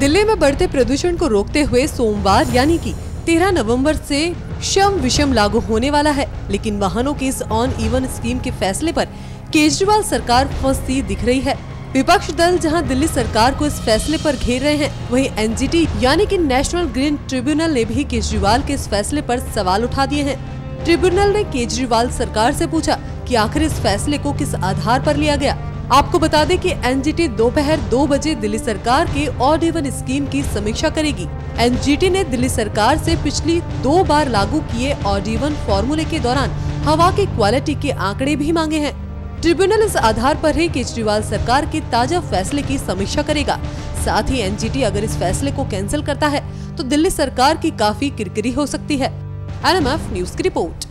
दिल्ली में बढ़ते प्रदूषण को रोकते हुए सोमवार, यानी कि 13 नवंबर से शम विषम लागू होने वाला है। लेकिन वाहनों के इस ऑन इवन स्कीम के फैसले पर केजरीवाल सरकार फंसती दिख रही है। विपक्ष दल जहाँ दिल्ली सरकार को इस फैसले पर घेर रहे हैं, वहीं एनजीटी, यानी कि नेशनल ग्रीन ट्रिब्यूनल ने भी केजरीवाल के इस फैसले पर सवाल उठा दिए हैं। ट्रिब्यूनल ने केजरीवाल सरकार से पूछा कि आखिर इस फैसले को किस आधार पर लिया गया? आपको बता दें कि एनजीटी दोपहर दो बजे दिल्ली सरकार के ऑड इवन स्कीम की समीक्षा करेगी। एनजीटी ने दिल्ली सरकार से पिछली दो बार लागू किए ऑड इवन फॉर्मूले के दौरान हवा की क्वालिटी के आंकड़े भी मांगे हैं। ट्रिब्यूनल इस आधार पर ही केजरीवाल सरकार के ताज़ा फैसले की समीक्षा करेगा। साथ ही एनजीटी अगर इस फैसले को कैंसिल करता है तो दिल्ली सरकार की काफ़ी किरकिरी हो सकती है। एनएमएफ न्यूज़ की रिपोर्ट।